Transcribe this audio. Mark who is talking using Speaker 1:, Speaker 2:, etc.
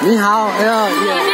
Speaker 1: 你好。